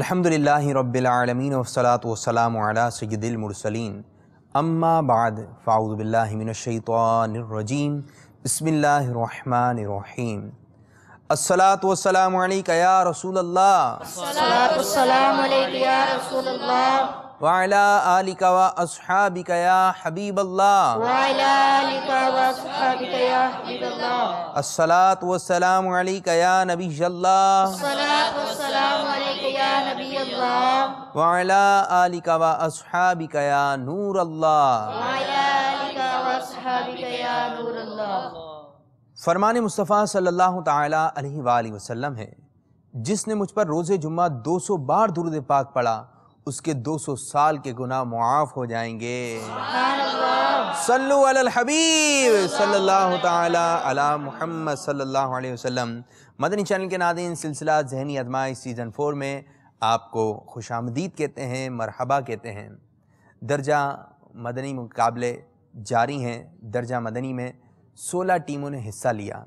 अल्हम्दुलिल्लाहि रब्बिल आलमीन वस्सलातु वस्सलामु अला सय्यिदिल मुरसलीन अम्मा बाद फ़ाऊज़ु बिल्लाहि मिनश शैतानिर रजीम बिस्मिल्लाहिर रहमानिर रहीम अस्सलातु वस्सलामु अलैका या रसूलल्लाह सलाम या रसूलल्लाह व अला आलिका व अस्हाबिका या वाला या हबीबल्लाह अस्सलातु वस्सलामु अलैका या अलैका या आलिका व अस्हाबिका या नूर अल्लाह फरमान मुस्तफ़ा सल्लल्लाहु ताला अलैहि वाली वसल्लम है जिसने मुझ पर रोज़े जुम्मा 200 बार दुरूद पाक पढ़ा उसके 200 साल के गुनाह मुआफ हो जाएँगे। सल्लु अलल हबीब सल्लल्लाहु ताला अला मुहम्मद सल्लल्लाहु अलैहि वसल्लम। मदनी चैनल के नादीन सिलसिला जहनी अदमाइश सीज़न फोर में आपको खुशामदीद कहते हैं, मरहबा कहते हैं। दर्जा मदनी मुकाबले जारी हैं। दर्जा मदनी में 16 टीमों ने हिस्सा लिया।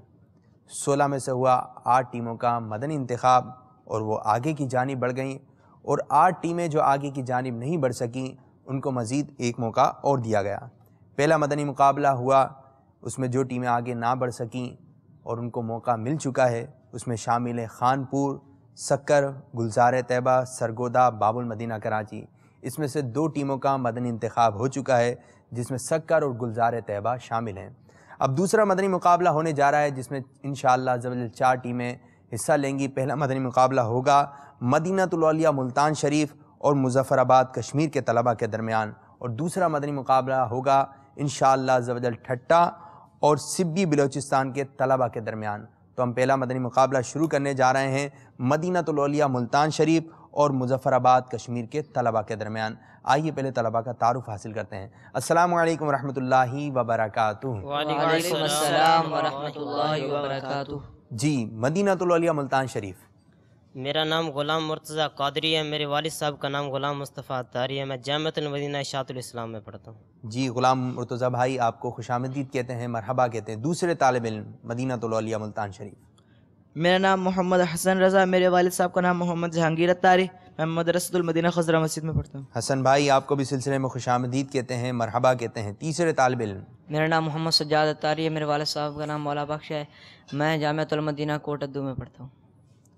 16 में से हुआ आठ टीमों का मदनी इंतखब और वो आगे की जानी बढ़ गईं और आठ टीमें जो आगे की जानब नहीं बढ़ सकें, उनको मज़ीद एक मौका और दिया गया। पहला मदनी मुकाबला हुआ, उसमें जो टीमें आगे ना बढ़ सकें और उनको मौका मिल चुका है, उसमें शामिल है खानपुर सक्कर गुलजार तैयबा सरगोदा, बाबुल मदीना, कराची। इसमें से दो टीमों का मदनी इंतखब हो चुका है, जिसमें सक्कर और गुलजार तैयबा शामिल हैं। अब दूसरा मदनी मुकाबला होने जा रहा है, जिसमें इन जबल चार टीमें हिस्सा लेंगी। पहला मदनी मुकाबला होगा मदीना मदीनतुलौलिया मुल्तान शरीफ और मुजफ़राबाद कश्मीर के तलबा के दरमियान। और दूसरा मदनी मुकाबला होगा इन जबल ठट्टा और सिब्बी बलोचिस्तान के तलबा के दरमियान। तो हम पहला मदनी मुकाबला शुरू करने जा रहे हैं। मदीनतुलौलिया मुल्तान शरीफ और मुजफ़राबाद कश्मीर के तलबा के दरमियान। आइए पहले तलबा का तारुफ हासिल करते हैं। अस्सलाम वालेकुम रहमतुल्लाहि व बरकातुहू जी मदीनतुलौलिया मुल्तान शरीफ। मेरा नाम गुलाम मुर्तज़ा कादरी है मेरे वालिद साहब का नाम गुलाम मुस्तफ़ा तारी है। मैं जामतुल मदीना शातुल इस्लाम में पढ़ता हूँ। जी ग़ुलाम मुर्तज़ा भाई आपको खुशामदीद कहते हैं मरहबा कहते हैं। दूसरे तालब इल्म मदीना तौलिया मुल्तान शरीफ। मेरा नाम मोहम्मद हसन रज़ा मेरे वालिद साहब का नाम मोहम्मद जहांगीर अतारी मैं मदरसतुल मदीना खजरा मस्जिद में पढ़ता हूँ। हसन भाई आपको भी सिलसिले में खुश आमदीद कहते हैं मरहबा कहते हैं। तीसरे तालब मेरा नाम मोहम्मद सज्जाद अतारी है मेरे वाले साहब का नाम मौला बख्श है। मैं जामतुलमदीना कोटद्दू में पढ़ता हूँ।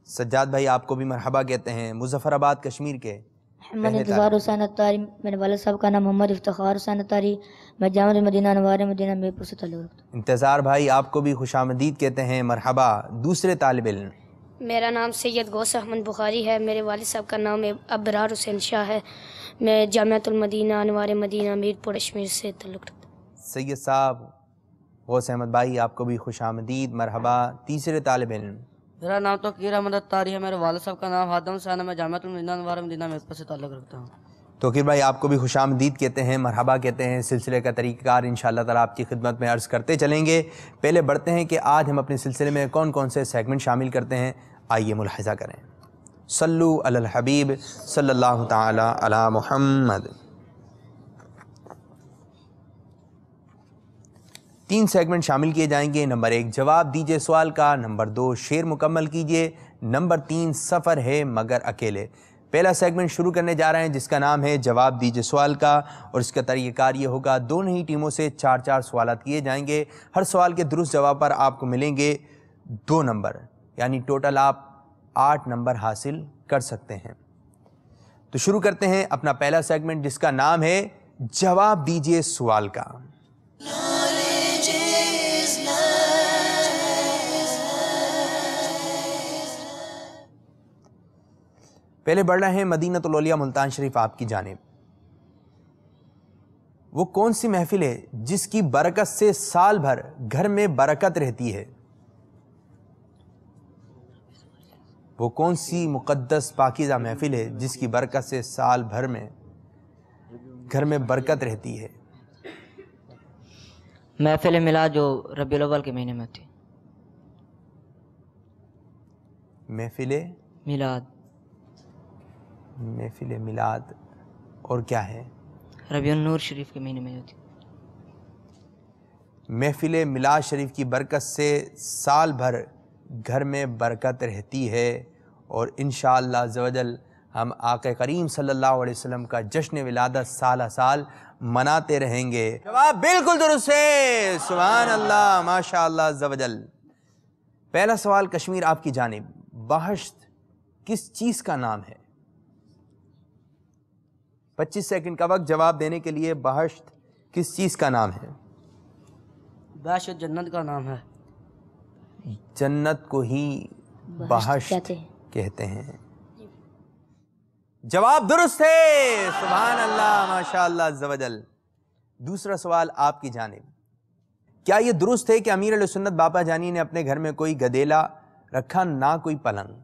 सज्जाद भाई आपको भी मरहबा कहते हैं मुजफ़राबाद कश्मीर के। मोहम्मद इंतज़ार हुसैन अत्तारी मेरे वाले साहब का नाम मोहम्मद इफ्तार हुसैन अतारी मैं जामत मदीना नवार मदीना मीरपुर से ताल्लुक़ हूँ इंतज़ार भाई आपको भी खुशामदीद कहते हैं मरहबा दूसरे तालब इल्म मेरा नाम सैयद गौस अहमद बुखारी है मेरे वालिद साहब का नाम अबरार हुसैन शाह है मैं जामियातुलमदीना अनवार मदीना मीरपुर कश्मीर से तल्लुक़ हूँ सैयद साहब गौस अहमद भाई आपको भी खुशामदीद मरहबा तीसरे तालब इल्म मेरा नाम तो कीर अहमद अत्तारी है, मेरे वाले साहब का नाम हादम हुसैन है, मैं जामियातुल मदीना नवार मदीना मीरपुर से ताल्लुक़ रखता हूँ। तोकीर भाई, आपको भी खुशामदीद कहते हैं, मरहबा कहते हैं, सिलसिले का तरीक़ार इन ताला आपकी खिदमत में अर्ज़ करते चलेंगे। पहले बढ़ते हैं कि आज हम अपने सिलसिले में कौन कौन से सेगमेंट शामिल करते हैं। आइए मुलाहजा करें। सल्लु अल हबीब सल्लल्लाहु ताला अला मुहम्मद। तीन सेगमेंट शामिल किए जाएँगे। नंबर एक, जवाब दीजिए सवाल का। नंबर दो, शेर मुकम्मल कीजिए। नंबर तीन, सफ़र है मगर अकेले। पहला सेगमेंट शुरू करने जा रहे हैं, जिसका नाम है जवाब दीजिए सवाल का, और इसका तरीक़ार ये होगा। दोनों ही टीमों से चार चार सवाल किए जाएँगे। हर सवाल के दुरुस्त जवाब पर आपको मिलेंगे दो नंबर, यानी टोटल आप आठ नंबर हासिल कर सकते हैं। तो शुरू करते हैं अपना पहला सेगमेंट जिसका नाम है जवाब दीजिए सवाल का। पहले बढ़ रहे हैं मदीना तौलिया मुल्तान शरीफ आपकी जानेब। वो कौन सी महफिल है जिसकी बरकत से साल भर घर में बरकत रहती है? वो कौन सी मुक़द्दस पाकिज़ा महफिल है जिसकी बरकत से साल भर में घर में बरकत रहती है? महफिल मिला जो रबी अव्वल के महीने में थी महफिल मिलाद। महफिल मिलाद और क्या है? रबी नूर शरीफ के महीने में होती महफिल मिलाद शरीफ की बरकत से साल भर घर में बरकत रहती है और इन शजल हम आका करीम सल्लल्लाहु अलैहि वसल्लम का जश्न विलादत साल साल मनाते रहेंगे। जवाब बिल्कुल दुरुस्त है। सुभान अल्लाह माशा अल्लाह पहला सवाल कश्मीर आपकी जानब। बहश्त किस चीज़ का नाम है? 25 सेकंड का वक्त जवाब देने के लिए बहश्त किस चीज़ का नाम है? बैश जन्नत का नाम है। जन्नत को ही बहश्त कहते हैं। जवाब दुरुस्त है। सुभान अल्लाह माशा जवजल दूसरा सवाल आपकी जानिब। क्या यह दुरुस्त है कि अमीर सुन्नत बाबा जानी ने अपने घर में कोई गदेला रखा ना कोई पलंग?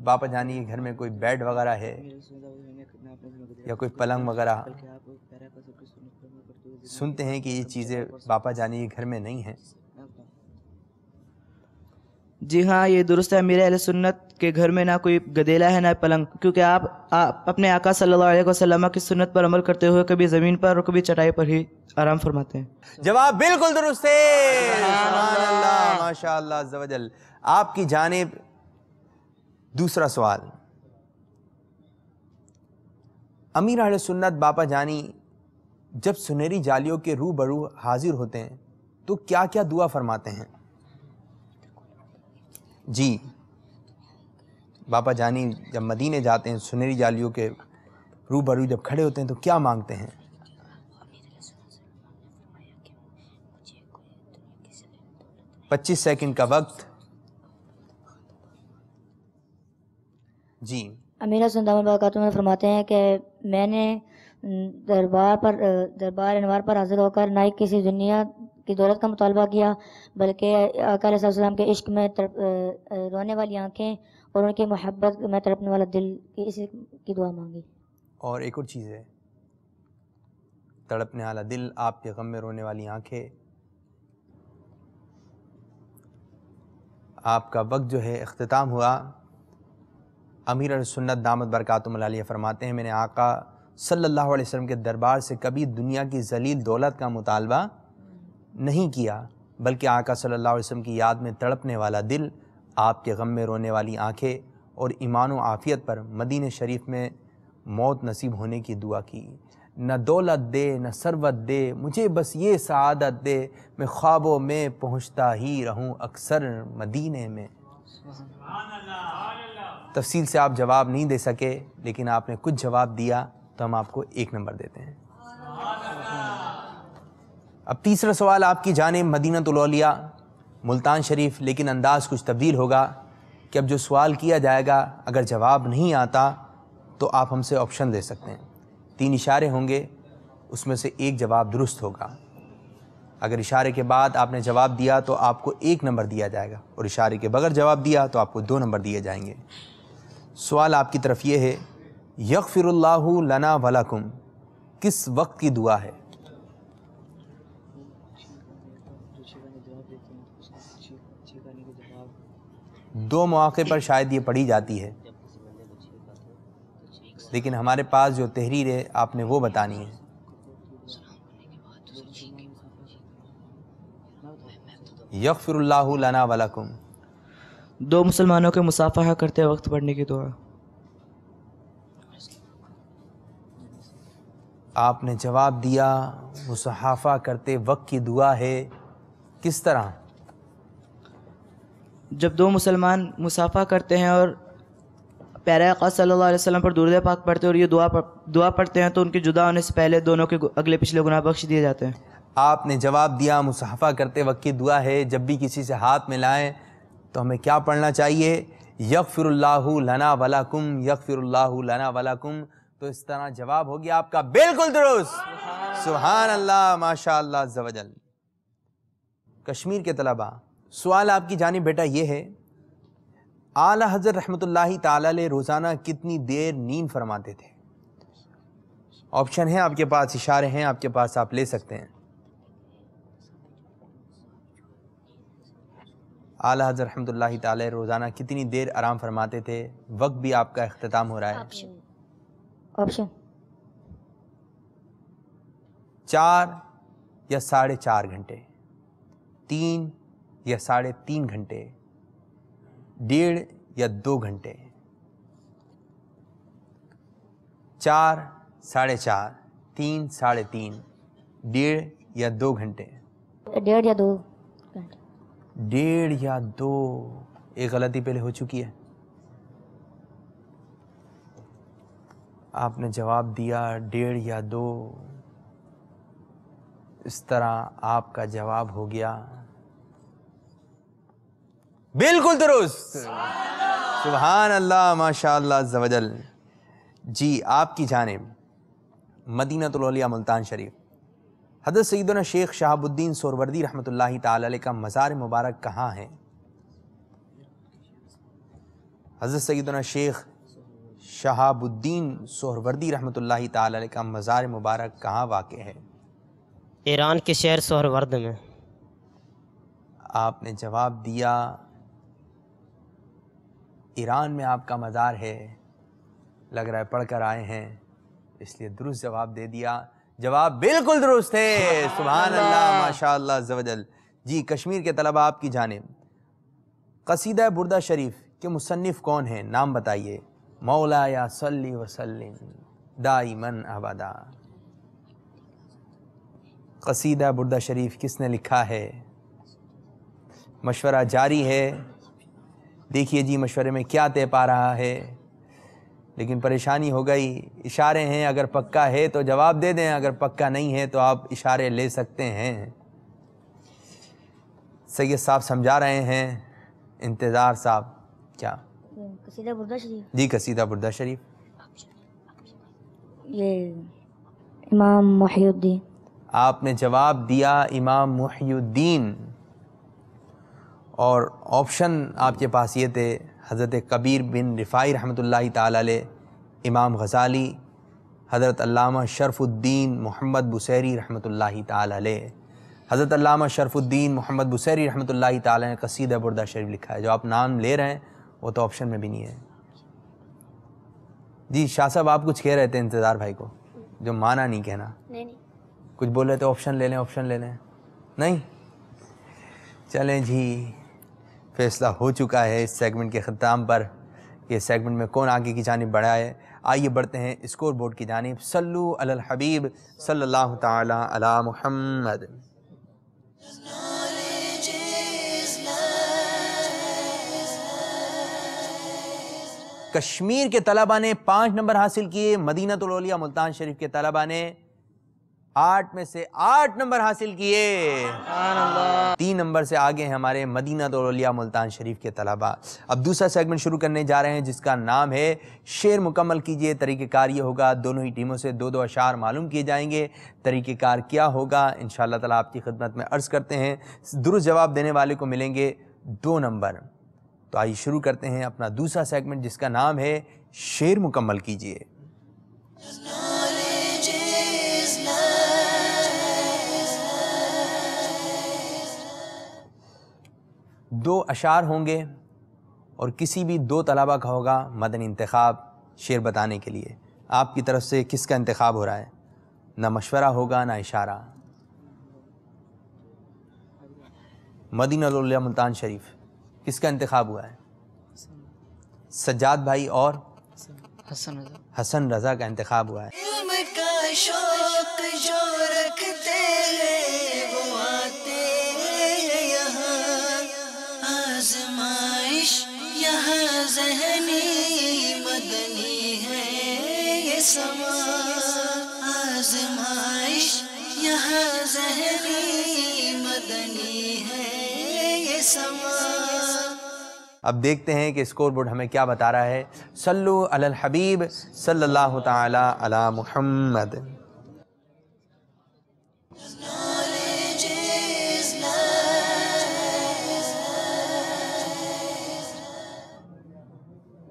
बाबा जानी के घर में कोई बेड वगैरह है? या कोई पलंग वगैरह? सुनते हैं कि ये चीज़ें बाबा जानी के घर में नहीं हैं? जी हाँ ये दुरुस्त है। मेरे अहले सुन्नत के घर में ना कोई गदेला है ना पलंग। क्योंकि आप, आप अपने आका सल्लल्लाहु अलैहि वसल्लम की सुन्नत पर अमल करते हुए कभी ज़मीन पर और कभी चटाई पर ही आराम फरमाते हैं। जवाब बिल्कुल दुरुस्त है। जवजल आपकी जानिब दूसरा सवाल। अमीर अहले सुन्नत बापा जानी, जब सुनहरी जालियों के रूबरू हाजिर होते हैं तो क्या क्या दुआ फरमाते हैं? जी। बापा जानी, जब मदीने जाते हैं, सुनहरी जालियों के रूबरू जब खड़े होते हैं तो क्या मांगते हैं? पच्चीस सेकंड का वक्त जी। अमीर हसन दामन में फरमाते हैं कि मैंने दरबार पर दरबार अनवार पर हाजिर होकर ना ही किसी दुनिया की दौलत का मुतालबा किया बल्कि सलाम के इश्क में अ, रोने वाली आँखें और उनकी मोहब्बत में तड़पने वाला दिल की इसी की दुआ मांगी। और एक और चीज़ है। तड़पने वाला दिल आपके गम में रोने वाली आँखें। आपका वक्त जो है अख्ताम हुआ। अमीर और सुन्नत दामद बरकातुमलिया फरमाते हैं मैंने आका सल्लल्लाहु अलैहि वसल्लम के दरबार से कभी दुनिया की जलील दौलत का मुतालबा नहीं किया, बल्कि आका सल्लल्लाहु अलैहि वसल्लम की याद में तड़पने वाला दिल, आपके गम में रोने वाली आँखें और ईमान आफ़ियत पर मदीन शरीफ में मौत नसीब होने की दुआ की। न दौलत दे, न सरवत दे, मुझे बस ये सआदत दे, मैं ख्वाबों में पहुँचता ही रहूँ अक्सर मदीने में। तफसील से आप जवाब नहीं दे सके, लेकिन आपने कुछ जवाब दिया तो हम आपको एक नंबर देते हैं। अब तीसरा सवाल आपकी जाने मदीना तौलिया मुल्तान शरीफ, लेकिन अंदाज कुछ तब्दील होगा कि अब जो सवाल किया जाएगा, अगर जवाब नहीं आता तो आप हमसे ऑप्शन दे सकते हैं। तीन इशारे होंगे, उसमें से एक जवाब दुरुस्त होगा। अगर इशारे के बाद आपने जवाब दिया तो आपको एक नंबर दिया जाएगा, और इशारे के बगैर जवाब दिया तो आपको दो नंबर दिए जाएँगे। सवाल आपकी तरफ़ ये है यकफ़िरल्लाहु लना वलकुम, किस वक्त की दुआ है? दो मौके पर शायद ये पढ़ी जाती है, लेकिन हमारे पास जो तहरीर है, आपने वो बतानी है। यकफ़िरल्लाहु लना वलकुम दो मुसलमानों के मुसाफा करते वक्त पढ़ने की दुआ। आपने जवाब दिया मुसहाफ़ा करते वक्त की दुआ है किस तरह? जब दो मुसलमान मुसाफा करते हैं और प्यारे आका सल्लल्लाहु अलैहि वसल्लम पर दुरूद पाक पढ़ते हैं और ये दुआ पढ़, दुआ पढ़ते हैं तो उनके जुदा होने से पहले दोनों के अगले पिछले गुनाह बख्श दिए जाते हैं। आपने जवाब दिया मुसाफा करते वक्त की दुआ है जब भी किसी से हाथ मिलाएँ तो हमें क्या पढ़ना चाहिए? यकफ़िरल्लाहु लना वलकुम लना वलकुम। तो इस तरह जवाब हो गया आपका। बिल्कुल दुरुस्त। सुबहान अल्लाह माशा जवजल कश्मीर के तलबा। सवाल आपकी जानी बेटा ये है, आला हज़रत रहमतुल्लाहि ताला रोज़ाना कितनी देर नींद फरमाते थे? ऑप्शन है, आपके पास इशारे हैं, आपके पास आप ले सकते हैं। आला हज़र रहमतुल्लाहि ताला रोज़ाना कितनी देर आराम फरमाते थे? वक्त भी आपका अख्ताम हो रहा है। ऑप्शन चार या साढ़े चार घंटे। तीन या साढ़े तीन घंटे। डेढ़ या दो घंटे। चार साढ़े चार तीन साढ़े तीन डेढ़ या दो घंटे। डेढ़ या दो। डेढ़ या दो एक गलती पहले हो चुकी है। आपने जवाब दिया डेढ़ या दो। इस तरह आपका जवाब हो गया। बिल्कुल दुरुस्त। सुबहान अल्लाह माशा जवजल जी, आपकी जानेब मदीनतुलौलिया मुल्तान शरीफ। हज़रत सईदना शेख शहाबुद्दीन सोरवर्दी रहमत ताला अलैह का मज़ार मुबारक कहाँ है? हज़रत सईदना शेख शहाबुद्दीन सोहरवर्दी रहमत ताला अलैह का मज़ार मुबारक कहाँ वाक़ है? ईरान के शहर सोहरवर्द में। आपने जवाब दिया ईरान में आपका मज़ार है लग रहा है पढ़कर आए हैं इसलिए दुरुस्त जवाब दे दिया। जवाब बिल्कुल दुरुस्त है। सुबहान अल्लाह। माशा जवजल जी कश्मीर के तलबा आपकी जानेब। कसीदा बुरदा शरीफ के मुसनफ़ कौन है? नाम बताइए। मौला या सल्ली वसल्लिम दाइमन अबदा कसीदा बुरदा शरीफ किसने लिखा है? मशवरा जारी है। देखिए जी मशवरे में क्या तय पा रहा है? लेकिन परेशानी हो गई। इशारे हैं अगर पक्का है तो जवाब दे दें अगर पक्का नहीं है तो आप इशारे ले सकते हैं। सैयद साहब समझा रहे हैं। इंतज़ार साहब क्या? कसीदा बुरदा शरीफ। जी कसीदा बुरदा शरीफ। ये इमाम मोहिउद्दीन आपने जवाब दिया इमाम मुहियुद्दीन। और ऑप्शन आपके पास ये थे हज़रत कबीर बिन रिफ़ाई रहमतुल्लाहि ताला इमाम गज़ाली हज़रत अल्लामा शरफ़ुद्दीन मोहम्मद बुसैरी रहमतुल्लाहि ताला हज़रत अल्लामा शरफ़ुद्दीन मोहम्मद बुसैरी रहमत ताला ने कसीदा बुरदा शरीफ लिखा है। जो आप नाम ले रहे हैं वो तो ऑप्शन में भी नहीं है। जी शाह साहब आप कुछ कह रहे थे इंतज़ार भाई को जो माना नहीं कहना। नहीं नहीं। कुछ बोल रहे थे ऑप्शन ले लें ऑप्शन ले लें। नहीं? चलें जी। फैसला हो चुका है इस सेगमेंट के ख़त्म पर। कि सेगमेंट में कौन आगे की जानब बढ़ा है? आइए बढ़ते हैं स्कोर बोर्ड की जानब। सल्लु अलल हबीब सल्लल्लाहु ताला अला मुहम्मद। कश्मीर के तलबा ने पाँच नंबर हासिल किए। मदीनतुलौलिया मुल्तान शरीफ के तलबा ने आठ में से आठ नंबर हासिल किए। तीन नंबर से आगे हैं हमारे मदीना दौलिया मुल्तान शरीफ के तलबा। अब दूसरा सेगमेंट शुरू करने जा रहे हैं, जिसका नाम है शेर मुकम्मल कीजिए। तरीक़ेकार ये होगा, दोनों ही टीमों से दो दो अशार मालूम किए जाएँगे। तरीक़ेकार क्या होगा इन ताला आपकी खिदमत में अर्ज़ करते हैं। दुरुस्त जवाब देने वाले को मिलेंगे दो नंबर। तो आइए शुरू करते हैं अपना दूसरा सेगमेंट जिसका नाम है शेर मुकम्मल कीजिए। दो अशार होंगे और किसी भी दो तलबा का होगा मदन इंतखब शेर बताने के लिए। आपकी तरफ़ से किसका इंतखब हो रहा है? ना मशवरा होगा ना इशारा। मदीना मुल्तान शरीफ किसका इंतखब हुआ है? सज्जाद भाई और हसन रजा। हसन रज़ा का इंतखब हुआ है। मदनी है अब देखते हैं कि स्कोर बोर्ड हमें क्या बता रहा है। सल्लु अल हबीब सल्लल्लाहु ताला अला मुहम्मद।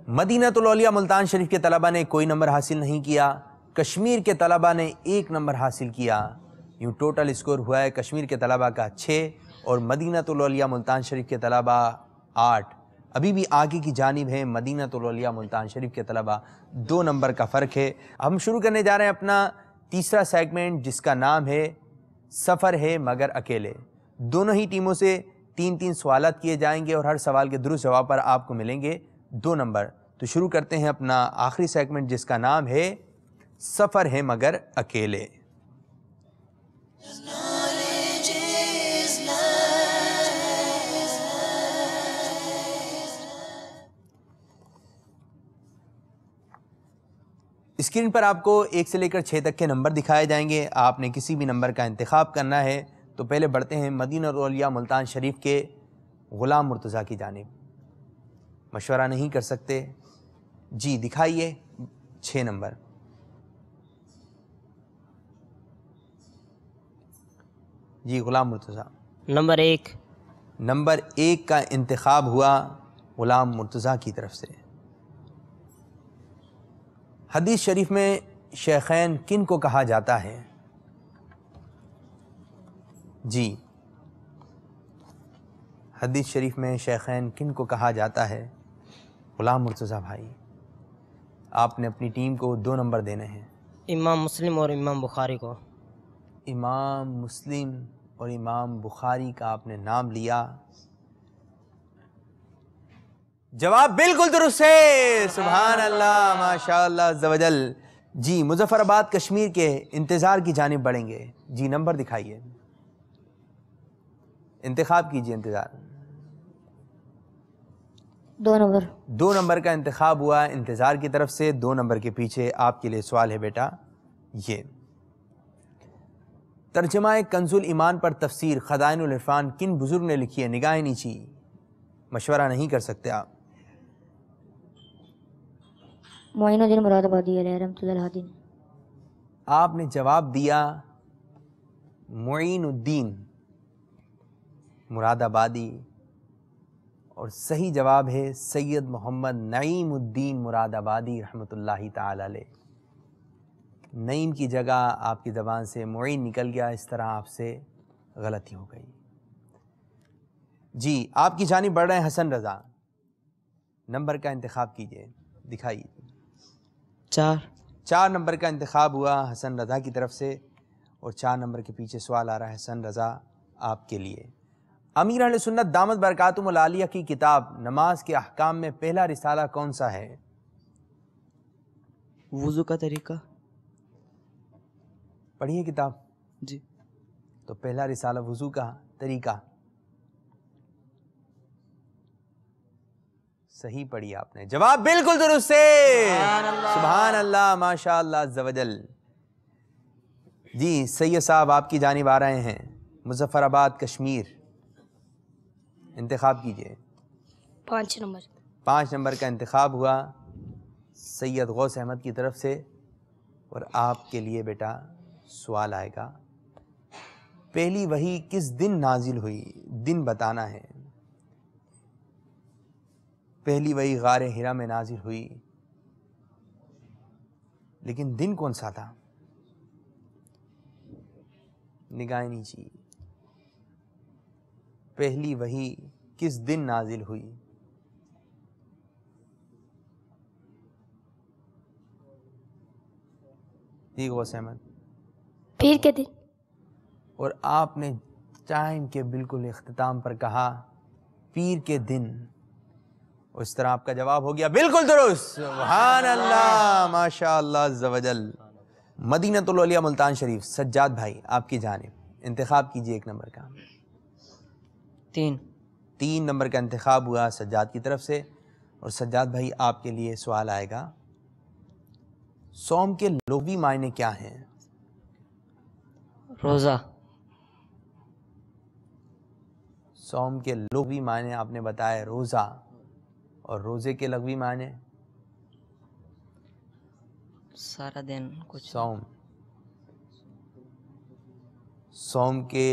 मदीनतुलौलिया मुल्तान शरीफ के तलबा ने कोई नंबर हासिल नहीं किया। कश्मीर के तलबा ने एक नंबर हासिल किया। यूँ टोटल स्कोर हुआ है कश्मीर के तलबा का छः और मदीनतुलौलिया मुल्तान शरीफ के तलबा आठ। अभी भी आगे की जानब है मदीनतुलौलिया मुल्तान शरीफ के तलबा दो नंबर का फ़र्क है। हम शुरू करने जा रहे हैं अपना तीसरा सेगमेंट जिसका नाम है सफ़र है मगर अकेले। दोनों ही टीमों से तीन तीन सवाल किए जाएँगे और हर सवाल के दुरुस्त जवाब पर आपको मिलेंगे दो नंबर। तो शुरू करते हैं अपना आखिरी सेगमेंट जिसका नाम है, सफ़र है मगर अकेले। स्क्रीन पर आपको एक से लेकर छः तक के नंबर दिखाए जाएँगे। आपने किसी भी नंबर का इंतखब करना है तो पहले बढ़ते हैं मदीना रौलिया मुल्तान शरीफ के ग़ुलाम मुर्तज़ा की जानब। मशवरा नहीं कर सकते जी दिखाइए छः नंबर। जी ग़ुलाम मुर्तज़ा। नंबर एक। नंबर एक का इंतखब हुआ ग़ुलाम मुर्तज़ा की तरफ़ से। हदीस शरीफ में शेखैन किन को कहा जाता है? जी। हदीस शरीफ में शेखैन किन को कहा जाता है? ग़ुलाम मुर्तज़ा भाई। आपने अपनी टीम को दो नंबर देने हैं। इमाम मुस्लिम और इमाम बुखारी को। इमाम मुस्लिम और इमाम बुखारी का आपने नाम लिया। जवाब बिल्कुल दुरुस्त है। सुबहान अल्लाह माशा जवजल जी मुजफ्फराबाद कश्मीर के इंतज़ार की जानब बढ़ेंगे। जी नंबर दिखाइए। इंतखाब कीजिए इंतज़ार। दो नंबर। दो नंबर का इंतखाब हुआ इंतज़ार की तरफ़ से दो नंबर के पीछे आपके लिए सवाल है बेटा ये। तर्जमा कंजुल ईमान पर तफसीर खदान इरफान किन बुज़ुर्ग ने लिखी है? निगाहें नीची मशवरा नहीं कर सकते आप। मोइनुद्दीन मुरादाबादी रहमतुल्लाह आपने जवाब दिया मुइनुद्दीन मुरादाबादी। और सही जवाब है सैयद मोहम्मद नईमुद्दीन मुरादाबादी रहमतुल्लाहि ताला नईम की जगह आपकी ज़बान से मुइन निकल गया इस तरह आपसे गलती हो गई। जी आपकी जानी बढ़ रहे हैं हसन रज़ा। नंबर का इंतखब कीजिए दिखाइए। चार। चार नंबर का इंतखब हुआ हसन रज़ा की तरफ़ से और चार नंबर के पीछे सवाल आ रहा है हसन रज़ा आपके लिए। अमीर सुन्नत दामद बरकातुमलालिया की किताब नमाज़ के अहकाम में पहला रिसाला कौन सा है? वज़ू का तरीका। पढ़िए किताब। जी। तो पहला रिसाला वज़ू का तरीका। सही पढ़ी आपने। जवाब बिल्कुल दुरुस्त है सुबहान अल्लाह माशा जवजल जी सैयद साहब आपकी जानिब आ रहे हैं। मुजफ्फराबाद कश्मीर। इंतखब कीजिए। पाँच नंबर। पाँच नंबर का इंतखब हुआ सैयद गौस अहमद की तरफ़ से और आपके लिए बेटा सवाल आएगा पहली वही किस दिन नाजिल हुई? दिन बताना है। पहली वही गार हिरा में नाजिल हुई लेकिन दिन कौन सा था? निगाह नीची। पहली वही किस दिन नाजिल हुई? जी गौस अहमद पीर के दिन और आपने टाइम के बिल्कुल अख्ताम पर कहा पीर के दिन। उस तरह आपका जवाब हो गया बिल्कुल दुरुस्त। अल्लाह माशा अल्लाह जवजल मदीनतुल्लिया मुल्तान शरीफ सज्जाद भाई आपकी जानब। इंतखब कीजिए एक नंबर का। तीन। तीन नंबर का इंतखब हुआ सज्जाद की तरफ़ से और सज्जाद भाई आपके लिए सवाल आएगा सोम के लोभी मायने क्या हैं? रोज़ा। सोम के लघवी मायने आपने बताया रोज़ा और रोज़े के लघवी मायने? सारा दिन कुछ सोम। सोम के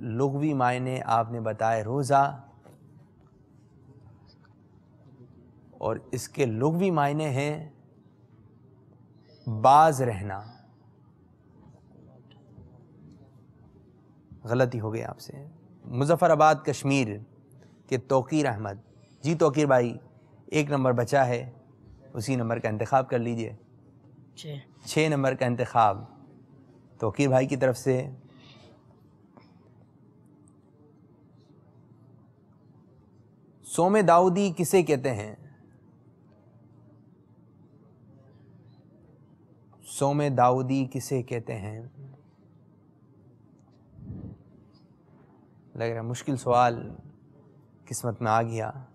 लघवी मायने आपने बताए रोज़ा और इसके लघवी मायने हैं। बाज रहना। गलती हो गई आपसे। मुजफ़राबाद कश्मीर के तोकीर अहमद। जी तोकीर भाई एक नंबर बचा है। उसी नंबर का इंतखब कर लीजिए। छः छः नंबर का इंतखब। तोकीर भाई की तरफ़ से। सोम दाऊदी किसे कहते हैं? सोमे दाऊदी किसे कहते हैं? लग रहा मुश्किल सवाल किस्मत में आ गया।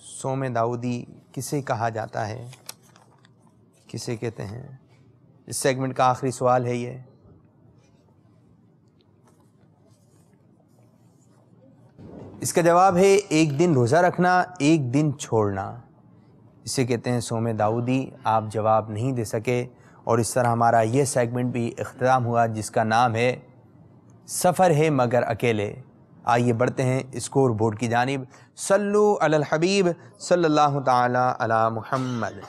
सोमे दाऊदी किसे कहा जाता है? किसे कहते हैं? इस सेगमेंट का आखिरी सवाल है ये। इसका जवाब है एक दिन रोज़ा रखना, एक दिन छोड़ना। इसे कहते हैं सोमे दाऊदी। आप जवाब नहीं दे सके और इस तरह हमारा ये सेगमेंट भी अख्ताम हुआ जिसका नाम है सफ़र है मगर अकेले। आइए बढ़ते हैं स्कोर बोर्ड की जानब। सल्लु हबीब सल्लल्लाहु ताला अला मुहम्मद।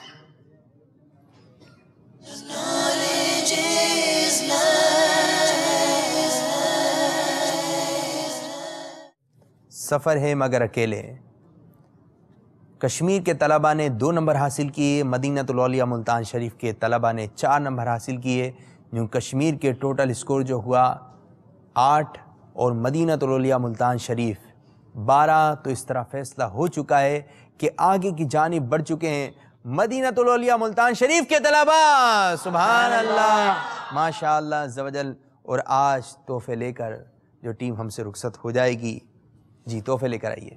सफ़र है मगर अकेले। कश्मीर के तलबा ने दो नंबर हासिल किए मदीनतौलिया मुल्तान शरीफ के तलबा ने चार नंबर हासिल किए। यूँ कश्मीर के टोटल स्कोर जो हुआ, आठ और मदीनतौलिया मुल्तान शरीफ बारह। तो इस तरह फैसला हो चुका है कि आगे की जानिब बढ़ चुके हैं मदीनतौलिया मुल्तान शरीफ के तलबा। सुबहान अल्लाह माशा जवजल और आज तोहफे लेकर जो टीम हमसे रुखसत हो जाएगी। जी तोहफे लेकर आइए।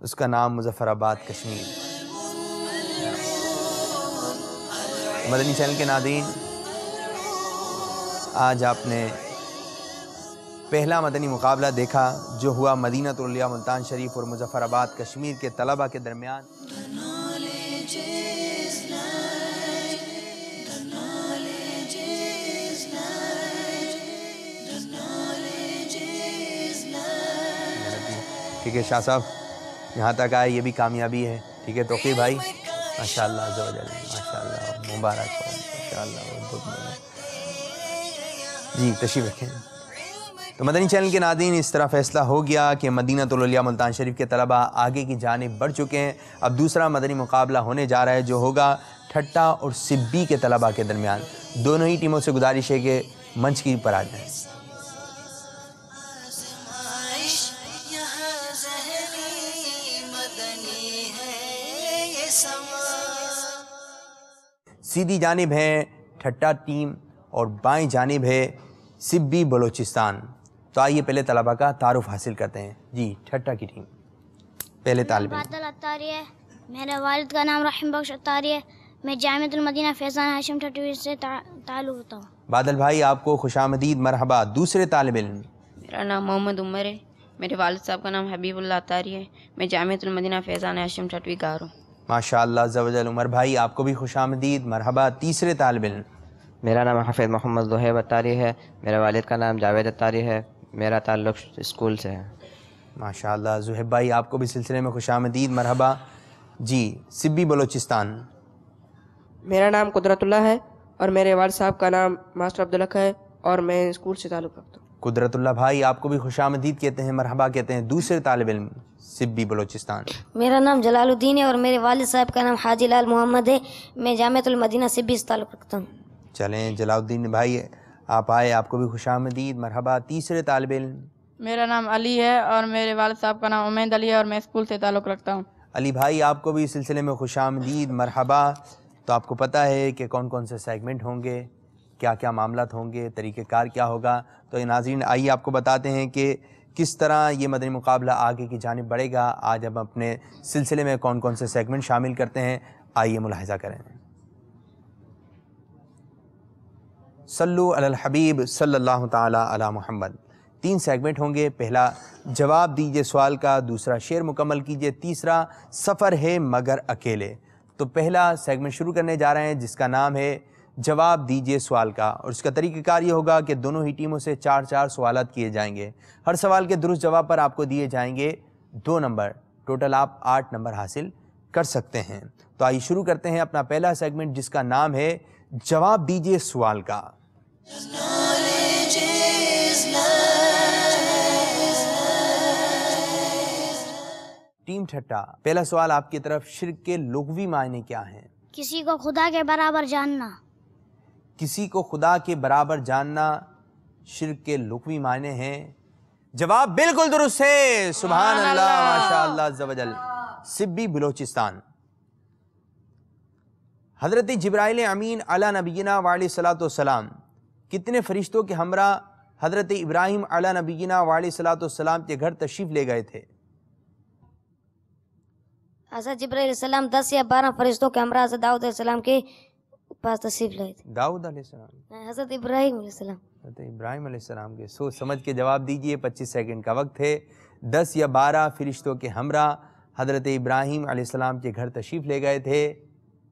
उसका नाम मुजफ़राबाद कश्मीर। मदनी चैनल के नादीन, आज आपने पहला मदनी मुकाबला देखा, जो हुआ मदीना तुलिया मुल्तान शरीफ और मुजफ़राबाद कश्मीर के तलबा के दरमियान। ठीक है, शाह साहब, यहाँ तक आए, ये भी कामयाबी है। ठीक है तोफ़ी भाई माशा माशा मुबारक हो माशा जी तशीफ रखें। तो मदनी चैनल के नादीन, इस तरह फ़ैसला हो गया कि मदीना तोलिया मुल्तान शरीफ के तलबा आगे की जानब बढ़ चुके हैं। अब दूसरा मदनी मुकाबला होने जा रहा है, जो होगा ठट्टा और सिब्बी के तलबा के दरमियान। दोनों ही टीमों से गुजारिश है कि मंच की पर आ जाएँ। सीधी जानब है ठट्टा टीम और बाएँ जानब है सिब्बी बलोचिस्तान। तो आइए पहले तलबा का तारुफ हासिल करते हैं। जी ठट्टा की टीम। पहले तालब। है। मेरे वालिद का नाम रहीम बख्श अतारी है। मैं जामतुलमदीना फैज़ान हाशिम ठटवी से ताल्लुक़ होता हूँ। बादल भाई आपको खुशामदीद मरहबा दूसरे तालब इल्म। मेरा नाम मोहम्मद उमर है। मेरे वालिद साहब का नाम हबीबुल्ला अत्तारी है। मैं जामतुलमदीना फैज़ान हाशिम ठटवी कार हूँ। माशा जवजल उमर भाई आपको भी खुश आमदीद मरहबा तीसरे तालब मेरा नाम हाफिज़ मोहम्मद जोहेब अतारी है। मेरे वालिद का नाम जावेद अतारी है। मेरा ताल्लुक़ स्कूल से है। माशा जुहेब भाई आपको भी सिलसिले में खुश आमदीद मरहबा जी सिब्बी बलोचिस्तान। मेरा नाम कुदरतुल्ला है और मेरे वाल साहब का नाम मास्टर अब्दुल्ला है और मैं स्कूल से ताल्लुक़ रखता हूँ। कुदरतुल्ला भाई आपको भी खुश आमदीद कहते हैं मरहबा कहते हैं। दूसरे तालब इल्म सिब्बी बलोचिस्तान। मेरा नाम जलालुद्दीन है और मेरे वालिद साहब का नाम हाजी लाल मोहम्मद है। मैं जामतुलमदीना सिब्बी से ताल्लुक़ रखता हूँ। चलें जलाउद्दीन भाई आप आए आपको भी खुश आमदीद मरहबा। तीसरे तालब इल्म। मेरा नाम अली है और मेरे वालिद साहब का नाम उमैद अली है और मैं स्कूल से ताल्लुक़ रखता हूँ। अली भाई आपको भी इस सिलसिले में खुश आमदीद मरहबा। तो आपको पता है कि कौन कौन से सेगमेंट होंगे क्या क्या मामला होंगे तरीक़ेकार क्या होगा। तो नाजीन आइए आपको बताते हैं कि किस तरह ये मदनी मुकाबला आगे की जानब बढ़ेगा। आज हम अपने सिलसिले में कौन कौन से सेगमेंट शामिल करते हैं, आइए मुलाहजा करें। सल्लु अलल हबीब सल्लल्लाहु ताला अला मुहम्मद। तीन सेगमेंट होंगे। पहला, जवाब दीजिए सवाल का। दूसरा, शेर मुकम्मल कीजिए। तीसरा, सफ़र है मगर अकेले। तो पहला सेगमेंट शुरू करने जा रहे हैं, जिसका नाम है जवाब दीजिए सवाल का। और इसका तरीक़ाकार ये होगा कि दोनों ही टीमों से चार चार सवाल किए जाएँगे। हर सवाल के दुरुस्त जवाब पर आपको दिए जाएँगे दो नंबर। टोटल आप आठ नंबर हासिल कर सकते हैं। तो आइए शुरू करते हैं अपना पहला सेगमेंट जिसका नाम है जवाब दीजिए सवाल का। टीम ठट्टा, पहला सवाल आपकी तरफ़, शिरक के लुगवी मायने क्या हैं? किसी को खुदा के बराबर जानना। किसी को खुदा के बराबर जानना शिरक के लुकवी मायने हैं। जवाब बिल्कुल दुरुस्त है। सुबहान अल्लाह माशा सिब्बी बलोचिस्तान। हज़रत जब्राइल अमीन अला नबीना वाली सलाम कितने फरिश्तों के हमरा हज़रत इब्राहिम अला नबीना वाली सलाम के घर तशरीफ़ ले गए थे। हज़रत जिब्राइल सलाम दस या बारह फरिश्तों के हमरा दाऊद सलाम के पास तशरीफ़ लाए थे। दाऊद अलैहिस्सलाम हज़रत इब्राहिम हज़रत इब्राहिम अलैहिस्सलाम के सोच समझ के जवाब दीजिए 25 सेकंड का वक्त है। 10 या 12 फरिश्तों के हमरा हज़रत इब्राहिम अलैहिस्सलाम के घर तशरीफ़ ले गए थे।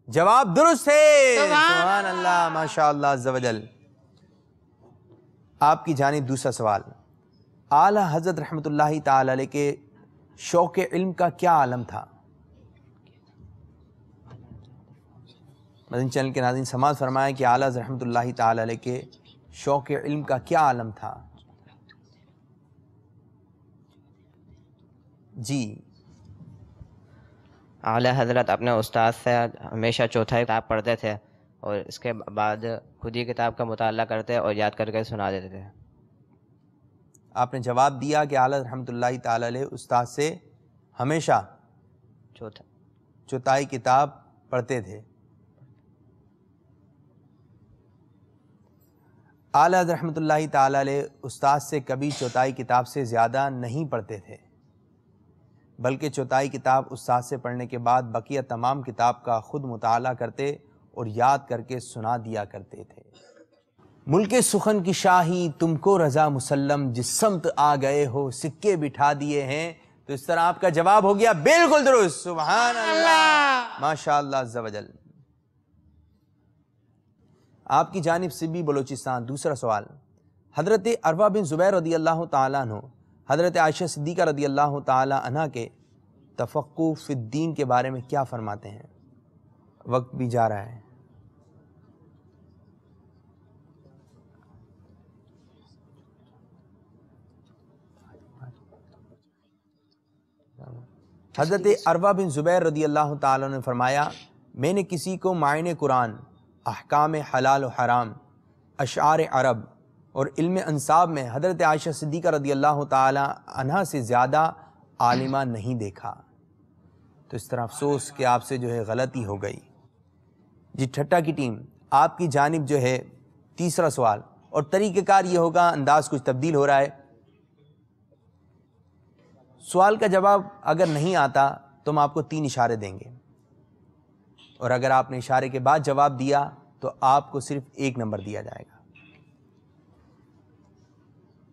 जवाब दुरुस्त है। सुभान अल्लाह। माशा जवजल आपकी जानिब दूसरा सवाल। आला हज़रत रहमतुल्लाहि ताला अलैह के शौक़ इल्म का क्या आलम था? मदन चैनल के नाजिन समाज फरमाया कि आला रहमतुल्लाहि ताला के शौक़ इल्म का क्या आलम था? जी। आला हज़रत अपने उस्ताद से हमेशा चौथा किताब पढ़ते थे और इसके बाद खुद ही किताब का मुताल करते और याद करके सुना देते थे। आपने जवाब दिया कि आला रहमतुल्लाहि ताला उस्ताद से हमेशा चौथा चौथाई किताब पढ़ते थे। आला रहमतुल्लाहि ताला उस्ताद से कभी चौथाई किताब से ज़्यादा नहीं पढ़ते थे बल्कि चौथाई किताब उस्ताद से पढ़ने के बाद बकिया तमाम किताब का खुद मुताला करते और याद करके सुना दिया करते थे। मुल्क सुखन की शाही तुमको रज़ा मुसल्लम जिस समत आ गए हो सिक्के बिठा दिए हैं। तो इस तरह आपका जवाब हो गया बिल्कुल दुरुस्त अल्लाह। माशा जवजल आपकी जानब सिबी बलोचिस्तान। दूसरा सवाल, हज़रत अरवा बिन ज़ुबैर रदी अल्लाह तु हज़रत आयशा सिद्दीक़ा रदी अल्लाह तह के तफ़क् फ़िद्दीन के बारे में क्या फ़रमाते हैं? वक्त भी जा रहा है। हज़रत अरवा बिन ज़ुबैर रदी अल्लाह फरमाया, मैंने किसी को मायने कुरान अहकाम हलाल व हराम अशार अरब और इल्म अंसाब में हज़रत आयशा सिद्दीक़ा रदी अल्लाह तहा से ज़्यादा आलिमा नहीं देखा। तो इस तरह अफसोस कि आपसे जो है गलती हो गई। जी, ठट्टा की टीम, आपकी जानब जो है तीसरा सवाल और तरीक़ेकार ये होगा, अंदाज कुछ तब्दील हो रहा है। सवाल का जवाब अगर नहीं आता तो हम आपको तीन इशारे देंगे। और अगर आपने इशारे के बाद जवाब दिया तो आपको सिर्फ़ एक नंबर दिया जाएगा।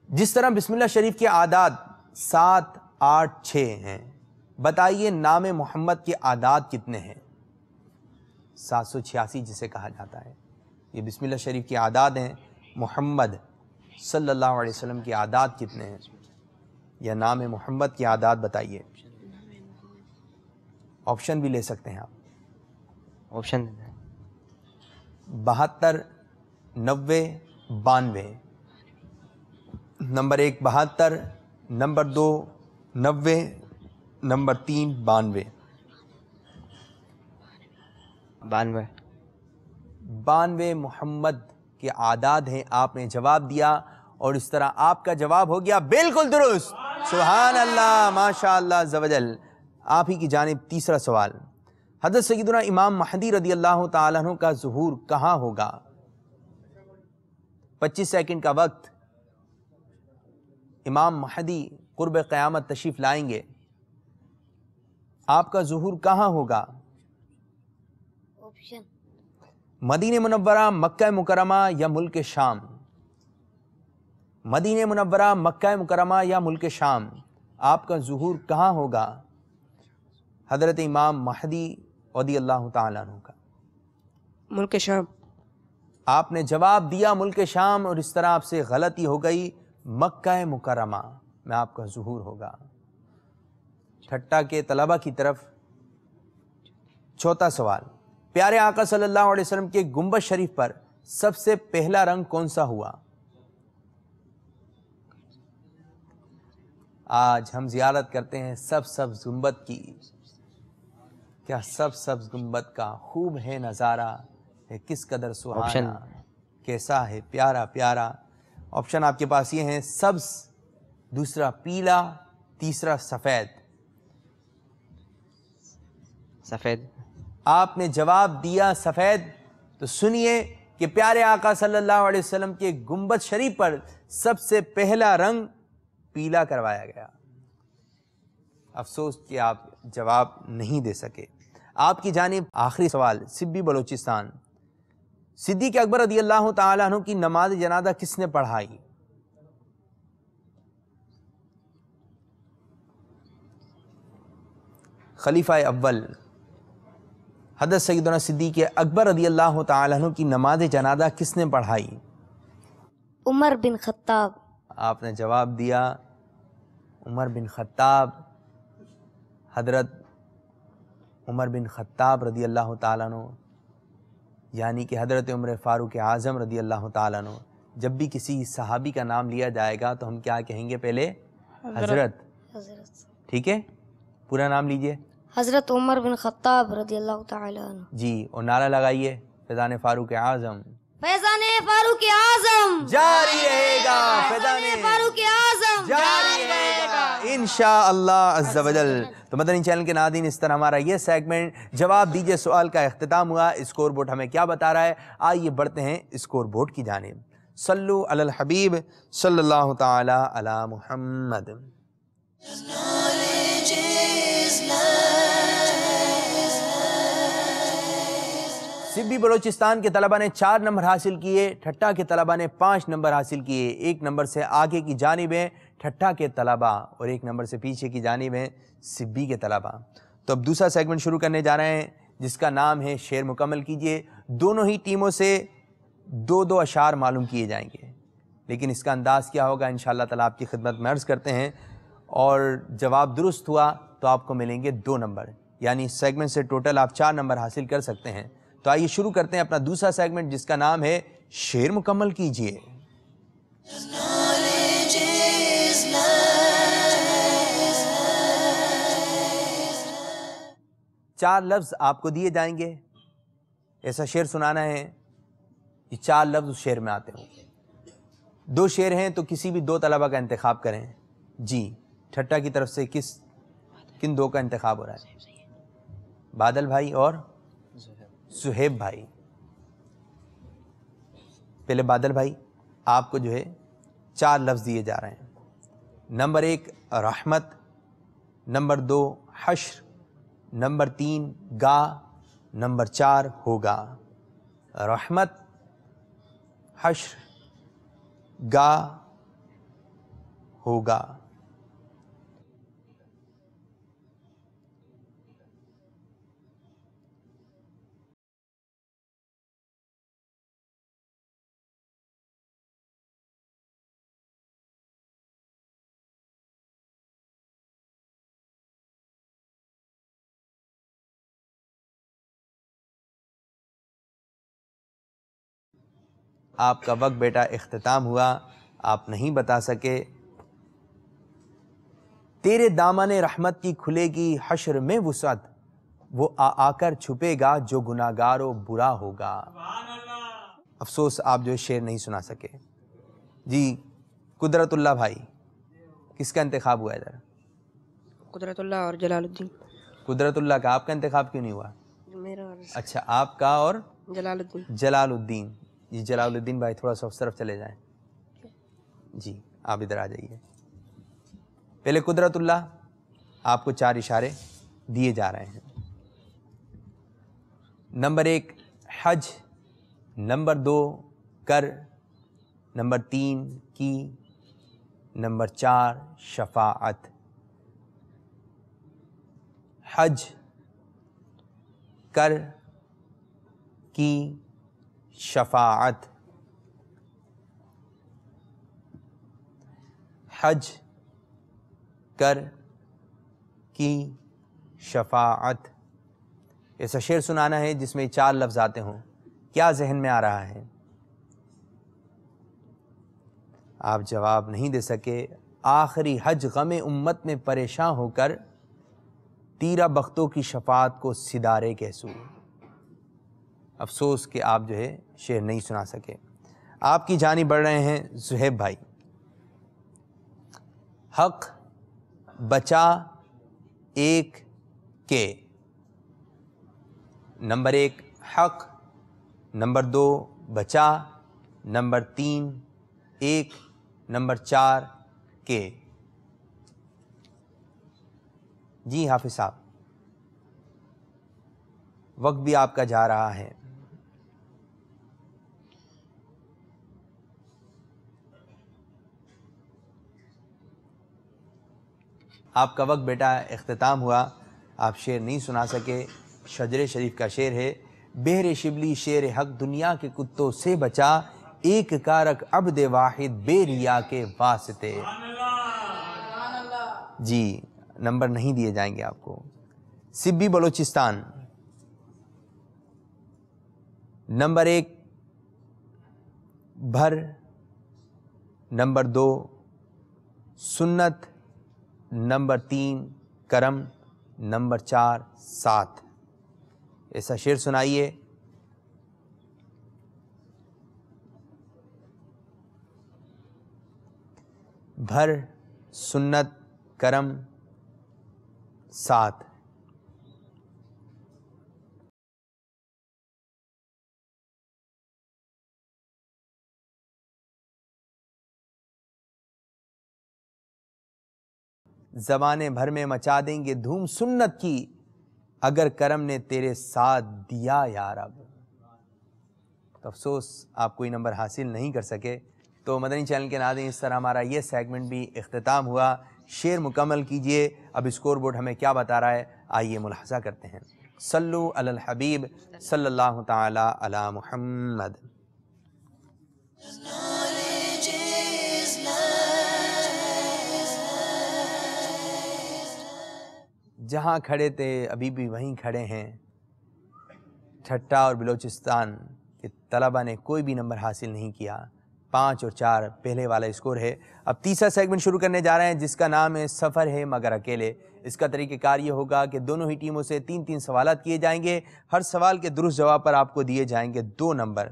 जिस तरह बिस्मिल्लाह शरीफ के आदात सात, आठ छ हैं, बताइए नाम मोहम्मद के आदात कितने हैं? सात सौ छियासी जिसे कहा जाता है। ये बिस्मिल्लाह शरीफ के आदात हैं। मोहम्मद सल्लल्लाहु अलैहि वसल्लम के आदात कितने हैं? या नाम मोहम्मद के आदात बताइए। ऑप्शन भी ले सकते हैं आप। ऑप्शन बहत्तर नब्बे बानवे। नंबर एक बहत्तर नंबर दो नब्बे नंबर तीन बानवे। बानवे। बानवे मोहम्मद के आदाद हैं आपने जवाब दिया और इस तरह आपका जवाब हो गया बिल्कुल दुरुस्त। सुबहान अल्लाह माशा अल्लाह जवजल आप ही की जानब तीसरा सवाल। हज़रत सईदना इमाम महदी रदी अल्लाह तु का जहूर कहाँ होगा? 25 सेकंड का वक्त। इमाम महदी कुर्ब क़यामत तशरीफ़ लाएँगे। आपका जहूर कहाँ होगा? मदीन मुनव्वरा मक्का मुकरमा या मुल्क शाम? मदीन मुनव्वरा मक्का मुकरमा या मुल्क शाम? आपका जहूर कहाँ होगा? हज़रत इमाम महदी रदी अल्लाह तु का। मुल्क शाम। आपने जवाब दिया मुल्क शाम और इस तरह आपसे गलती हो गई मक्का मुकरमा में आपका जहूर होगा। ठट्टा के तलबा की तरफ़ चौथा सवाल। प्यारे आका सल्लल्लाहु अलैहि वसल्लम के गुंबद शरीफ पर सबसे पहला रंग कौन सा हुआ? आज हम जियारत करते हैं सब सब गुंबद की। क्या सब सब्ज गुंबद का खूब है नज़ारा? है किस कदर सुहाना? कैसा है प्यारा प्यारा? ऑप्शन आपके पास ये हैं सब्ज दूसरा पीला तीसरा सफ़ेद। सफ़ेद। आपने जवाब दिया सफ़ेद तो सुनिए कि प्यारे आका सल्लल्लाहु अलैहि वसल्लम के गुंबद शरीफ पर सबसे पहला रंग पीला करवाया गया। अफसोस कि आप जवाब नहीं दे सके। आपकी जानब आखिरी सवाल सिब्बी बलूचिस्तान। सिद्दीक अकबर रदी अल्लाह अन्हु की नमाज़ जनाजा किसने पढ़ाई? खलीफा अव्वल। हदत सईदना सिद्दीक अकबर रदी अल्लाह अन्हु की नमाज़ जनाजा किसने पढ़ाई? उमर बिन खत्ताब। आपने जवाब दिया उमर बिन खत्ताब। हज़रत उमर बिन ख़त्ताब रदी अल्लाह ताला यानी कि हज़रत उम्र फ़ारूक आज़म रदी अल्लाह ताला जब भी किसी सहाबी का नाम लिया जाएगा तो हम क्या कहेंगे पहले? हज़रत। ठीक है? पूरा नाम लीजिए। हज़रत उमर बिन ख़त्ताब रदी अल्लाह ताला जी और नारा लगाइए फैज़ान फ़ारूक आज़म। फैजान फारूक आज़म। जारी रहेगा फैजान। फारूक आज़म। जारी रहेगा। इंशा अल्लाह तो मदनी चैनल के नादीन, इस तरह हमारा ये सेगमेंट जवाब दीजिए सवाल का अख्ताम हुआ स्कोर बोर्ड हमें क्या बता रहा है? आइए बढ़ते हैं स्कोर बोर्ड की जानब। सल्लु अलल हबीब, सल्लल्लाहु ताला अला मुहम्मद। सिब्बी बलोचिस्तान के तलबा ने चार नंबर हासिल किए, ठट्टा के तलबा ने पाँच नंबर हासिल किए। एक नंबर से आगे की जानब। हैं ठट्टा के तलबा और एक नंबर से पीछे की जानब हैं सिब्बी के तलबा। तो अब दूसरा सेगमेंट शुरू करने जा रहे हैं, जिसका नाम है शेर मुकम्मल कीजिए। दोनों ही टीमों से दो दो अशार मालूम किए जाएँगे। लेकिन इसका अंदाज़ क्या होगा? इन ताला आपकी खिदमत में अर्ज़ करते हैं। और जवाब दुरुस्त हुआ तो आपको मिलेंगे दो नंबर। यानी सेगमेंट से टोटल आप चार नंबर हासिल कर सकते हैं। तो आइए शुरू करते हैं अपना दूसरा सेगमेंट जिसका नाम है शेर मुकम्मल कीजिए। चार लफ्ज आपको दिए जाएँगे। ऐसा शेर सुनाना है कि चार लफ्ज उस शेर में आते हो। दो शेर हैं तो किसी भी दो तलबा का इंतखब करें। जी, ठट्टा की तरफ़ से किस, किन दो का इंतखब हो रहा है? बादल भाई और सुहेब भाई। पहले बादल भाई, आपको जो है चार लफ्ज़ दिए जा रहे हैं। नंबर एक, रहमत। नंबर दो, हश्र। नंबर तीन गा नंबर चार होगा। रहमत हश्र गा होगा। आपका वक्त बेटा अख्ताम हुआ आप नहीं बता सके। तेरे दामन रहमत की खुलेगी हशर में वसत वो आ आकर छुपेगा जो गुनागार बुरा होगा। अफसोस आप जो शेर नहीं सुना सके। जी कुदरतुल्ला भाई किसका इंतखब हुआ इधर? कुदरतुल्ला और जलालुद्दीन। कुदरतुल्ला का आपका इंतखब क्यों नहीं हुआ? मेरा अच्छा आपका और? जलालुद्दीन। जलालुद्दीन। जी, जलालुद्दीन भाई, थोड़ा सा उस तरफ़ चले जाएँ। जी, आप इधर आ जाइए। पहले कुदरतुल्ला आपको चार इशारे दिए जा रहे हैं। नंबर एक, हज। नंबर दो, कर। नंबर तीन, की। नंबर चार शफात हज, कर, की। शफात हज कर की शफात ऐसा शेर सुनाना है जिसमें चार लफ्ज़ आते हों। क्या जहन में आ रहा है? आप जवाब नहीं दे सके। आखिरी हज गम उम्मत में परेशान होकर तीरा बख्तों की शफात को सिदारे कैसू अफसोस कि आप जो है शेर नहीं सुना सके। आपकी जानी बढ़ रहे हैं जुहेब भाई। हक बचा एक के। नंबर एक, हक। नंबर दो, बचा। नंबर तीन, एक। नंबर चार, के। जी हाफिज साहब, वक्त भी आपका जा रहा है। आपका वक्त बेटा अख्ताम हुआ। आप शेर नहीं सुना सके। शजर शरीफ का शेर है। बेहर शिबली शेर हक दुनिया के कुत्तों से बचा। एक कारक अब्द वाहिद बेरिया के वास्ते। जी, नंबर नहीं दिए जाएँगे आपको। सिब्बी बलोचिस्तान। नंबर एक, भर। नंबर दो, सुन्नत। नंबर तीन करम नंबर चार सात ऐसा शेर सुनाइए। भर सुन्नत करम सात जमाने भर में मचा देंगे धूम सुन्नत की, अगर करम ने तेरे साथ दिया यार अब तो अफसोस, आप कोई नंबर हासिल नहीं कर सके तो मदनी चैनल के नादे, इस तरह हमारा ये सेगमेंट भी अख्ताम हुआ। शेर मुकम्मल कीजिए। अब स्कोर बोर्ड हमें क्या बता रहा है? आइए मुलाजा करते हैं। सल्लु अलल हबीब, सल्लल्लाहु ताला अला मुहम्मद। जहाँ खड़े थे, अभी भी वहीं खड़े हैं। ठट्टा और बलोचिस्तान के तलबा ने कोई भी नंबर हासिल नहीं किया। पाँच और चार पहले वाला स्कोर है। अब तीसरा सेगमेंट शुरू करने जा रहे हैं, जिसका नाम है सफ़र है मगर अकेले। इसका तरीक़ेकार ये होगा कि दोनों ही टीमों से तीन तीन सवाल किए जाएँगे। हर सवाल के दुरुस्त जवाब पर आपको दिए जाएँगे दो नंबर।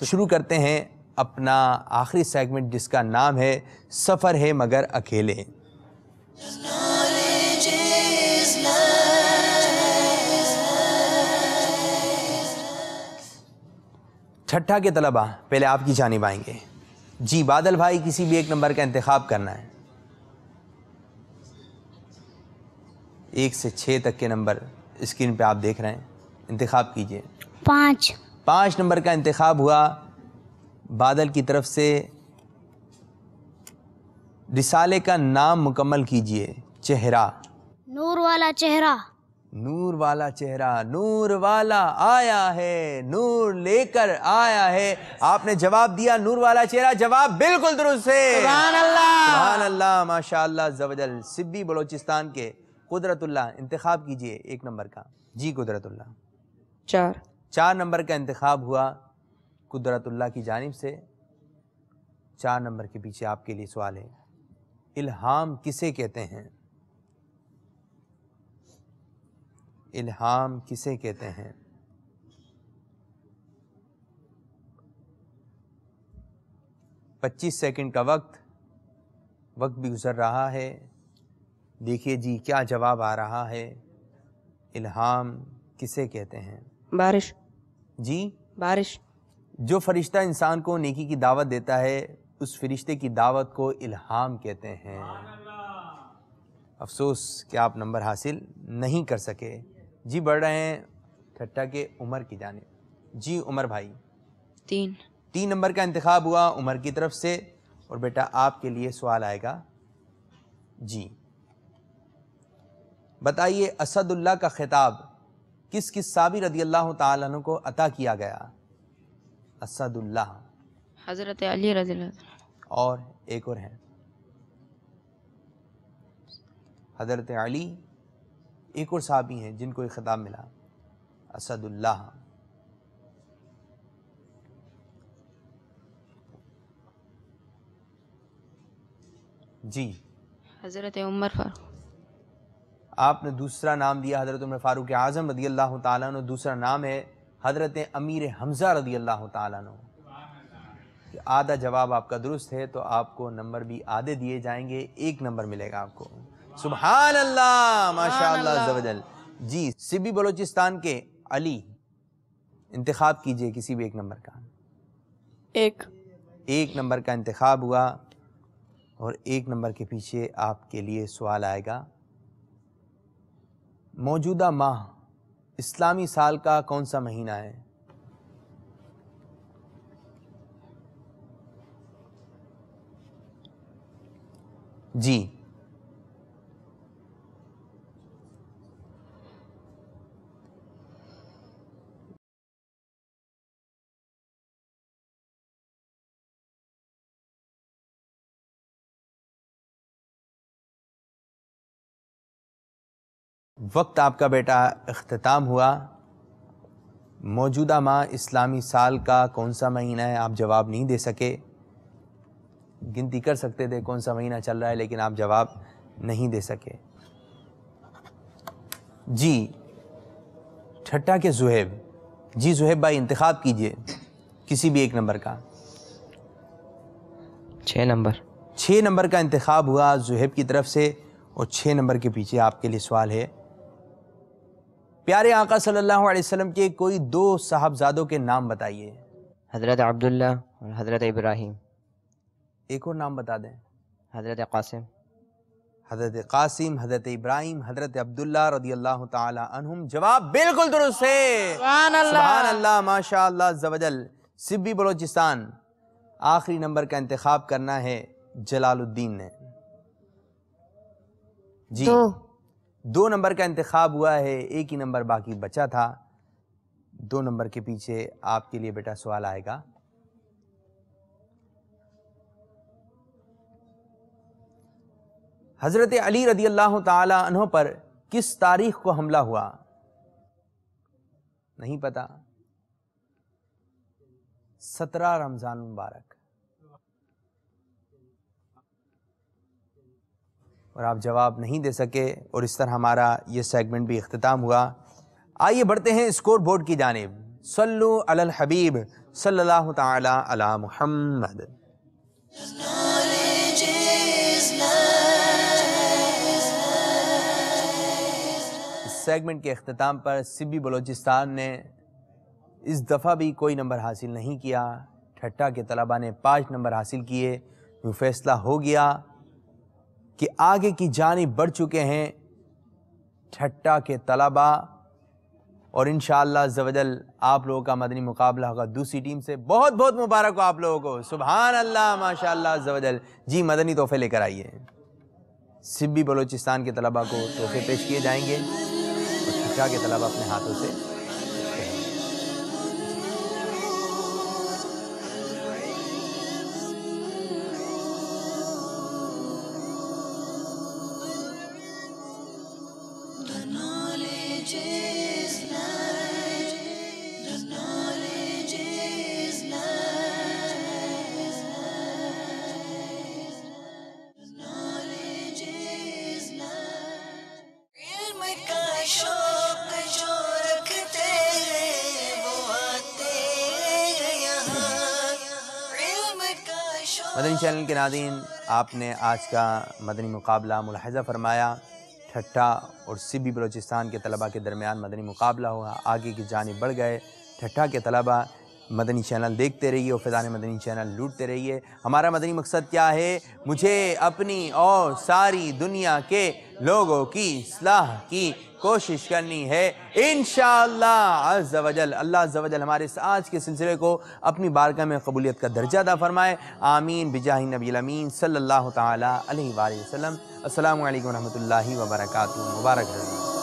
तो शुरू करते हैं अपना आखिरी सेगमेंट जिसका नाम है सफ़र है मगर अकेले। छठा के तलबा पहले आपकी जानिब आएँगे। जी बादल भाई किसी भी एक नंबर का इंतखब करना है। एक से छः तक के नंबर स्क्रीन पे आप देख रहे हैं। इंतखब कीजिए। पाँच। पाँच नंबर का इंतखब हुआ बादल की तरफ़ से। रिसाले का नाम मुकम्मल कीजिए चेहरा। नूर वाला चेहरा। नूर वाला चेहरा नूर वाला आया है नूर लेकर आया है। आपने जवाब दिया नूर वाला चेहरा जवाब बिल्कुल दुरुस्त है। सुभान अल्लाह। सुभान अल्लाह माशाअल्लाह जवजल सिब्बी बलोचिस्तान के कुदरतुल्लाह इंतखाब कीजिए एक नंबर का। जी कुदरतुल्लाह। चार। चार नंबर का इंतखाब हुआ कुदरतुल्लाह की जानिब से। चार नंबर के पीछे आपके लिए सवाल है इल्हाम किसे कहते हैं? इल्हाम किसे कहते हैं? पच्चीस सेकंड का वक्त वक्त भी गुजर रहा है। देखिए जी क्या जवाब आ रहा है? इल्हाम किसे कहते हैं? बारिश। जी? बारिश। जो फरिश्ता इंसान को नेकी की दावत देता है उस फरिश्ते की दावत को इल्हाम कहते हैं। अफसोस कि आप नंबर हासिल नहीं कर सके? जी बढ़ रहे हैं ठट्टा के उमर की जाने। जी उमर भाई। तीन। तीन नंबर का इंतखब हुआ उमर की तरफ़ से और बेटा आपके लिए सवाल आएगा। जी। बताइए असदुल्ला का खिताब किस किस साबिर रदी अल्लाह तु को अता किया गया? असदुल्ला। हज़रत अली रज़ी और एक और है। हज़रत अली एक और साहबी हैं जिनको एक खिताब मिला असदुल्लाह जी हज़रत उमर फारूक आपने दूसरा नाम दिया हज़रत उमर फ़ारूक आज़म रदी अल्लाह अन्हु। दूसरा नाम है हज़रत अमीर हमज़ा रदी अल्लाह। कि आधा जवाब आपका दुरुस्त है तो आपको नंबर भी आधे दिए जाएँगे एक नंबर मिलेगा आपको सुबहान अल्लाह माशा जी सिबी बलोचिस्तान के अली इंतखाब कीजिए किसी भी एक नंबर का। एक। एक नंबर का इंतखाब हुआ और एक नंबर के पीछे आपके लिए सवाल आएगा। मौजूदा माह इस्लामी साल का कौन सा महीना है? जी। वक्त आपका बेटा अख्ताम हुआ। मौजूदा माह इस्लामी साल का कौन सा महीना है आप जवाब नहीं दे सके। गिनती कर सकते थे कौन सा महीना चल रहा है लेकिन आप जवाब नहीं दे सके। जी ठट्टा के जुहेब। जी जुहेब भाई इंतखाब कीजिए किसी भी एक नंबर का। छः नंबर। छः नंबर का इंतखाब हुआ जुहेब की तरफ़ से और छः नंबर के पीछे आपके लिए सवाल है प्यारे आका सल्लल्लाहु अलैहि वसल्लम के कोई दो साहबजादों के नाम बताइए। हज़रत अब्दुल्ला और हज़रत इब्राहिम। एक और नाम बता दें। हज़रत कासिम। हज़रत कासिम हज़रत इब्राहिम हज़रत अब्दुल्ला रदी अल्लाह ताला अन्हुम। जवाब बिल्कुल दुरुस्त है। सुभान अल्लाह। सुभान अल्लाह माशा अल्लाह जवजल सिब्बी बलोचिस्तान। आखिरी नंबर का इंतखाब करना है जलालुद्दीन ने। जी। दो दो नंबर का इंतखाब हुआ है, एक ही नंबर बाकी बचा था। दो नंबर के पीछे आपके लिए बेटा सवाल आएगा। हज़रत अली रदी अल्लाह अन्हो पर किस तारीख को हमला हुआ? नहीं पता। सत्रह रमज़ान मुबारक। और आप जवाब नहीं दे सके और इस तरह हमारा ये सेगमेंट भी अख्ताम हुआ। आइए बढ़ते हैं स्कोर बोर्ड की जानब। सल्लु अल हबीब, सल्लल्लाहु ताला अला मुहम्मद। सेगमेंट के अख्ताम पर सिबी बलोचिस्तान ने इस दफ़ा भी कोई नंबर हासिल नहीं किया। ठट्टा के तलबा ने पाँच नंबर हासिल किए। फैसला हो गया। कि आगे की जानी बढ़ चुके हैं ठट्टा के तलबा। और इन जवजल आप लोगों का मदनी मुकाबला होगा दूसरी टीम से। बहुत बहुत मुबारक हो आप लोगों को। सुबहान अल्लाह माशा जवजल जी, मदनी तोहफे लेकर आइए। सिब्बी बलोचिस्तान के तलबा को तोहफे पेश किए जाएँगे। और ठट्टा के तलबा अपने हाथों से। मदनी चैनल के नादीन, आपने आज का मदनी मुकाबला मुलाहजा फरमाया। ठट्ठा और सिबी बलोचिस्तान के तलबा के दरमियान मदनी मुकाबला हुआ। आगे की जानी बढ़ गए। ठट्ठा के तलबा मदनी चैनल देखते रहिए, और फिजान मदनी चैनल लूटते रहिए। हमारा मदनी मकसद क्या है? मुझे अपनी और सारी दुनिया के लोगों की सलाह की कोशिश करनी है। इन अज़्ज़वजल अल्लाह जवजल हमारे इस आज के सिलसिले को अपनी बारगाह में कबूलियत का दर्जा अदा फरमाए। आमीन, बिजाही नबी अमीन सल्लल्लाहु ताला अलैहि वसल्लम। अस्सलामु अलैकुम व मुबारक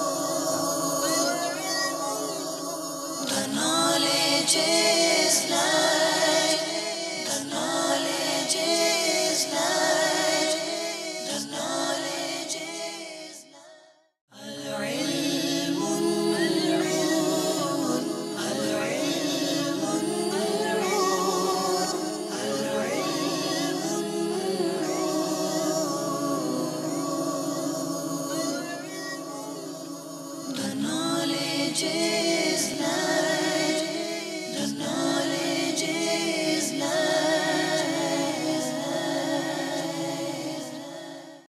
रहे The